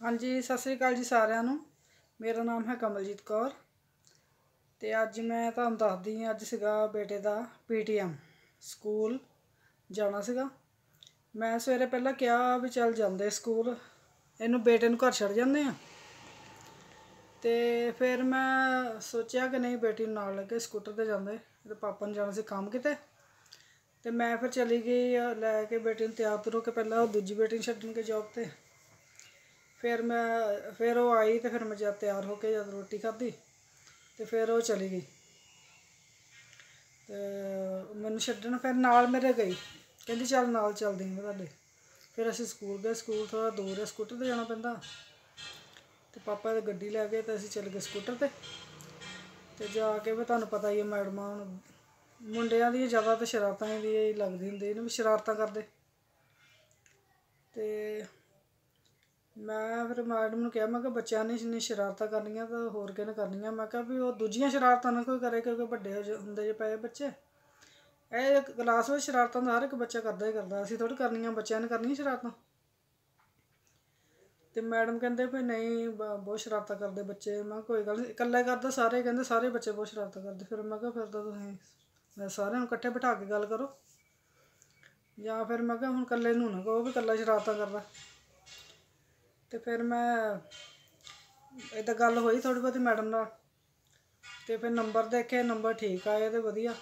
ਹਾਂਜੀ, ਸਤਿ ਸ੍ਰੀ ਅਕਾਲ ਜੀ ਸਾਰਿਆਂ ਨੂੰ। ਮੇਰਾ ਨਾਮ ਹੈ ਕਮਲਜੀਤ ਕੌਰ ਤੇ ਅੱਜ ਮੈਂ ਤੁਹਾਨੂੰ ਦੱਸਦੀ ਹਾਂ, ਅੱਜ ਸੀਗਾ ਬੇਟੇ ਦਾ ਪੀਟੀਐਮ ਸਕੂਲ ਜਾਣਾ ਸੀਗਾ। ਮੈਂ ਸਵੇਰੇ ਪਹਿਲਾਂ ਕਿਹਾ ਵੀ ਚੱਲ ਜਾਂਦੇ ਸਕੂਲ, ਇਹਨੂੰ ਬੇਟੇ ਨੂੰ ਘਰ ਛੱਡ ਜਾਂਦੇ ਆ ਤੇ ਫਿਰ ਮੈਂ ਸੋਚਿਆ ਕਿ ਨਹੀਂ, ਬੇਟੀ ਨੂੰ ਨਾਲ ਲੱਗੇ ਸਕੂਟਰ ਤੇ ਜਾਂਦੇ, ਇਹਦੇ ਪਾਪਾ ਨੂੰ ਜਾਣਾ ਸੀ ਕੰਮ ਕਿਤੇ। ਤੇ ਮੈਂ ਫਿਰ ਚਲੀ ਗਈ, ਲੈ ਕੇ ਬੇਟੀ ਨੂੰ ਤਿਆਰ ਤੁਰ ਹੋ ਕੇ ਪਹਿਲਾਂ ਉਹ ਦੂਜੀ ਬੇਟੀ ਨੂੰ ਛੱਡਣ ਕੇ ਜੌਬ ਤੇ। ਫਿਰ ਮੈਂ, ਫਿਰ ਉਹ ਆਈ ਤੇ ਫਿਰ ਮੈਂ ਜਦ ਤਿਆਰ ਹੋ ਕੇ ਜਦ ਰੋਟੀ ਖਾਧੀ ਤੇ ਫਿਰ ਉਹ ਚਲੀ ਗਈ। ਤੇ ਮੈਨੂੰ ਛੱਡਣ ਫਿਰ ਨਾਲ ਮੇਰੇ ਗਈ। ਕਹਿੰਦੀ ਚੱਲ ਨਾਲ ਚੱਲਦੀ ਹਾਂ ਤੁਹਾਡੇ। ਫਿਰ ਅਸੀਂ ਸਕੂਲ ਗਏ, ਸਕੂਲ ਥੋੜਾ ਦੂਰ ਹੈ, ਸਕੂਟਰ ਤੇ ਜਾਣਾ ਪੈਂਦਾ। ਤੇ ਪਾਪਾ ਦੀ ਗੱਡੀ ਲੈ ਕੇ ਤੇ ਅਸੀਂ ਚੱਲ ਗਏ ਸਕੂਟਰ ਤੇ। ਤੇ ਜਾ ਕੇ ਵੀ ਤੁਹਾਨੂੰ ਪਤਾ ਹੀ ਹੈ ਮੈਡਮਾਂ ਹੁਣ ਮੁੰਡਿਆਂ ਦੀ ਜ਼ਿਆਦਾ ਤਾਂ ਸ਼ਰਾਰਤਾਂ ਦੀ ਹੀ ਲੱਗਦੀ ਹੁੰਦੀ ਨੇ ਵੀ ਸ਼ਰਾਰਤਾਂ ਕਰਦੇ। ਤੇ ਮੈਂ ਫਿਰ ਮੈਡਮ ਨੂੰ ਕਿਹਾ, ਮੈਂ ਕਿ ਬੱਚਿਆਂ ਨੇ ਜਿੰਨੀ ਸ਼ਰਾਰਤਾਂ ਕਰਨੀਆਂ ਤਾਂ ਹੋਰ ਕਿਹਨੇ ਕਰਨੀਆਂ? ਮੈਂ ਕਿਹਾ ਵੀ ਉਹ ਦੂਜੀਆਂ ਸ਼ਰਾਰਤਾਂ ਨਾ ਕੋਈ ਕਰੇ ਕਿਉਂਕਿ ਵੱਡੇ ਹੋ ਜ- ਹੁੰਦੇ ਜੇ ਪਏ ਬੱਚੇ। ਇਹ ਕਲਾਸ ਵਿੱਚ ਸ਼ਰਾਰਤਾਂ ਤਾਂ ਹਰ ਇੱਕ ਬੱਚਾ ਕਰਦਾ ਹੀ ਕਰਦਾ, ਅਸੀਂ ਥੋੜੀ ਕਰਨੀਆਂ, ਬੱਚਿਆਂ ਨੇ ਕਰਨੀਆਂ ਸ਼ਰਾਰਤਾਂ। ਤੇ ਮੈਡਮ ਕਹਿੰਦੇ ਵੀ ਨਹੀਂ, ਬ- ਬਹੁਤ ਸ਼ਰਾਰਤਾਂ ਕਰਦੇ ਬੱਚੇ। ਮੈਂ ਕਿਹਾ ਕੋਈ ਗੱਲ ਨਹੀਂ ਇਕੱਲੇ ਕਰਦਾ, ਸਾਰੇ ਕਹਿੰਦੇ ਸਾਰੇ ਬੱਚੇ ਬਹੁਤ ਸ਼ਰਾਰਤਾਂ ਕਰਦੇ। ਫਿਰ ਮੈਂ ਕਿਹਾ, ਫਿਰ ਤਾਂ ਤੁਸੀਂ, ਮੈਂ ਸਾਰਿਆਂ ਨੂੰ ਇਕੱਠੇ ਬਿਠਾ ਕੇ ਗੱਲ ਕਰੋ। ਜਾਂ ਫਿਰ ਮੈਂ ਕਿਹਾ, ਹੁਣ ਇਕੱਲੇ ਨੂੰ ਨਾ ਕਹੋ ਵੀ ਇਕੱਲਾ ਸ਼ਰਾਰਤਾਂ ਕਰਦਾ। ਤੇ ਫਿਰ ਮੈਂ ਏਦਾਂ ਗੱਲ ਹੋਈ ਥੋੜੀ ਬਹੁਤੀ ਮੈਡਮ ਨਾਲ ਤੇ ਫਿਰ ਨੰਬਰ ਦੇਖੇ, ਨੰਬਰ ਠੀਕ ਆਏ ਤੇ ਵਧੀਆ।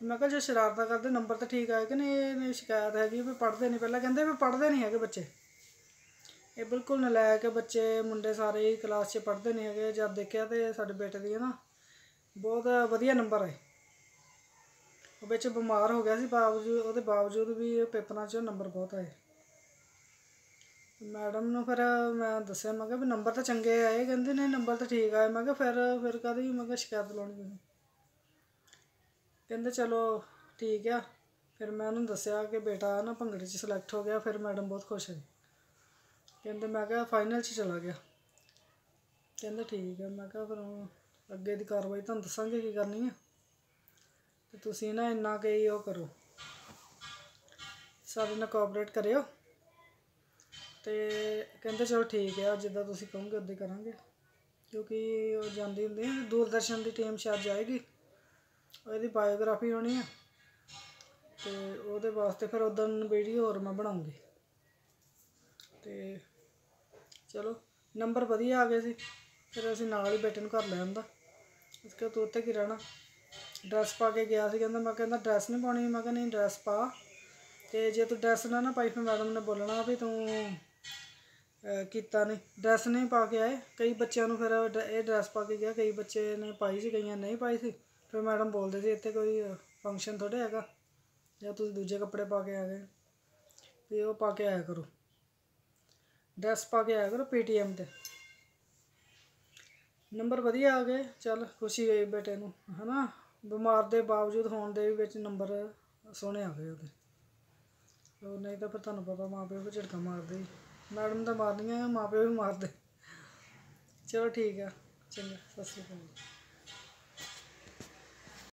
ਮੈਂ ਕਿਹਾ ਜੇ ਸ਼ਰਾਰਤਾਂ ਕਰਦੇ ਨੰਬਰ ਤਾਂ ਠੀਕ ਆਏ ਕਿ ਨਹੀਂ ਇਹ ਨਹੀਂ ਸ਼ਿਕਾਇਤ ਹੈਗੀ ਵੀ ਪੜ੍ਹਦੇ ਨਹੀਂ ਪਹਿਲਾਂ। ਕਹਿੰਦੇ ਵੀ ਪੜ੍ਹਦੇ ਨਹੀਂ ਹੈਗੇ ਬੱਚੇ। ਇਹ ਬਿਲਕੁਲ ਨਲਾਇਕ ਬੱਚੇ, ਮੁੰਡੇ ਸਾਰੇ ਹੀ ਕਲਾਸ 'ਚ ਪੜ੍ਹਦੇ ਨਹੀਂ ਹੈਗੇ। ਜਦ ਦੇਖਿਆ ਤੇ ਸਾਡੇ ਬੇਟੇ ਦੀ ਨਾ ਬਹੁਤ ਵਧੀਆ ਨੰਬਰ ਆਏ। ਉਹ ਵਿੱਚ ਬਿਮਾਰ ਹੋ ਗਿਆ ਸੀ ਬਾਵਜੂਦ, ਉਹਦੇ ਬਾਵਜੂਦ ਵੀ ਪੇਪਰਾਂ 'ਚ ਨੰਬਰ ਬਹੁਤ ਆਏ। ਮੈਡਮ ਨੂੰ ਫਿਰ ਮੈਂ ਦੱਸਿਆ, ਮੈਂ ਕਿਹਾ ਵੀ ਨੰਬਰ ਤਾਂ ਚੰਗੇ ਆਏ, ਕਹਿੰਦੇ ਨੇ ਨੰਬਰ ਤਾਂ ਠੀਕ ਆਏ। ਮੈਂ ਕਿਹਾ ਫਿਰ ਫਿਰ ਕਾਹਦੀ, ਮੈਂ ਕਿਹਾ ਸ਼ਿਕਾਇਤ ਲਾਉਣੀ ਤੁਸੀਂ। ਕਹਿੰਦੇ ਚਲੋ ਠੀਕ ਆ। ਫਿਰ ਮੈਂ ਉਹਨੂੰ ਦੱਸਿਆ ਕਿ ਬੇਟਾ ਨਾ ਭੰਗੜੇ 'ਚ ਸਿਲੈਕਟ ਹੋ ਗਿਆ, ਫਿਰ ਮੈਡਮ ਬਹੁਤ ਖੁਸ਼ ਹੋਈ। ਕਹਿੰਦੇ ਮੈਂ ਕਿਹਾ ਫਾਈਨਲ 'ਚ ਚਲਾ ਗਿਆ। ਕਹਿੰਦੇ ਠੀਕ ਹੈ ਮੈਂ ਕਿਹਾ ਫਿਰ ਹੁਣ ਅੱਗੇ ਦੀ ਕਾਰਵਾਈ ਤੁਹਾਨੂੰ ਦੱਸਾਂਗੇ ਕੀ ਕਰਨੀ ਹੈ ਤੇ ਤੁਸੀਂ ਨਾ ਇੰਨਾ ਕੁ ਉਹ ਕਰੋ। ਸਾਡੇ ਨਾਲ ਕੋਆਪਰੇਟ ਕਰਿਓ। ਤੇ ਕਹਿੰਦੇ ਚਲੋ ਠੀਕ ਹੈ, ਜਿੱਦਾਂ ਤੁਸੀਂ ਕਹੋਗੇ ਉਦਾਂ ਕਰਾਂਗੇ। ਕਿਉਂਕਿ ਉਹ ਜਾਂਦੀ ਹੁੰਦੀ ਹੈ ਦੂਰਦਰਸ਼ਨ ਦੀ ਟੀਮ ਸ਼ਾਇਦ ਜਾਏਗੀ। ਇਹਦੀ ਬਾਇਓਗ੍ਰਾਫੀ ਹੋਣੀ ਆ। ਤੇ ਉਹਦੇ ਵਾਸਤੇ ਫਿਰ ਉਦੋਂ ਵੀਡੀਓ ਹੋਰ ਮੈਂ ਬਣਾਉਂਗੀ। ਤੇ ਚਲੋ ਨੰਬਰ ਵਧੀਆ ਆ ਗਏ ਸੀ। ਫਿਰ ਅਸੀਂ ਨਾਲ ਹੀ ਬੇਟੇ ਨੂੰ ਘਰ ਲੈ ਆਂਦਾ ਇਸ ਕਰਕੇ ਤੂੰ ਉੱਥੇ ਕੀ ਰਹਿਣਾ? ਡਰੈਸ ਪਾ ਕੇ ਗਿਆ ਸੀ, ਕਹਿੰਦਾ ਮੈਂ ਕਹਿੰਦਾ ਡਰੈਸ ਨਹੀਂ ਪਾਉਣੀ, ਮੈਂ ਕਹਿੰਦਾ ਨਹੀਂ ਡਰੈਸ ਪਾ। ਤੇ ਜੇ ਤੂੰ ਡਰੈਸ ਨਾ ਨਾ ਪਾਈ, ਫਿਰ ਮੈਡਮ ਨੇ ਬੋਲਣਾ ਵੀ ਤੂੰ ਕੀਤਾ ਨਹੀਂ ਡਰੈਸ ਨਹੀਂ ਪਾ ਕੇ ਆਏ। ਕਈ ਬੱਚਿਆਂ ਨੂੰ ਫਿਰ ਡ- ਇਹ ਡਰੈਸ ਪਾ ਕੇ ਗਿਆ। ਕਈ ਬੱਚੇ ਨੇ ਪਾਈ ਸੀ, ਕਈਆਂ ਨੇ ਨਹੀਂ ਪਾਈ ਸੀ। ਫਿਰ ਮੈਡਮ ਬੋਲਦੇ ਸੀ, ਇੱਥੇ ਕੋਈ ਫੰਕਸ਼ਨ ਥੋੜ੍ਹਾ ਹੈਗਾ। ਜਾਂ ਤੁਸੀਂ ਦੂਜੇ ਕੱਪੜੇ ਪਾ ਕੇ ਆ ਗਏ। ਵੀ ਉਹ ਪਾ ਕੇ ਆਇਆ ਕਰੋ। ਡਰੈਸ ਪਾ ਕੇ ਆਇਆ ਕਰੋ ਪੀਟੀਐਮ ਤੇ। ਨੰਬਰ ਵਧੀਆ ਆ ਗਏ। ਚੱਲ, ਖੁਸ਼ੀ ਹੋਈ ਬੇਟੇ ਨੂੰ, ਹਨਾ? ਬਿਮਾਰ ਦੇ ਬਾਵਜੂਦ ਹੋਣ ਦੇ ਵੀ ਵਿੱਚ ਨੰਬਰ ਸੋਹਣੇ ਆ ਗਏ ਉਹਦੇ। ਉਹ ਨਹੀਂ ਤਾਂ ਫਿਰ ਤੁਹਾਨੂੰ ਪਤਾ ਮਾਂ ਪਿਓ ਫਿਰ ਝਟਕਾ ਮਾਰਦੇ ਹੀ। ਮੈਡਮ ਤਾਂ ਮਾਰਨੀਆਂ ਮਾਂ ਪਿਓ ਵੀ ਮਾਰਦੇ। ਚਲੋ ਠੀਕ ਆ ਚੰਗਾ ਸਤਿ ਸ਼੍ਰੀ ਅਕਾਲ।